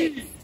face.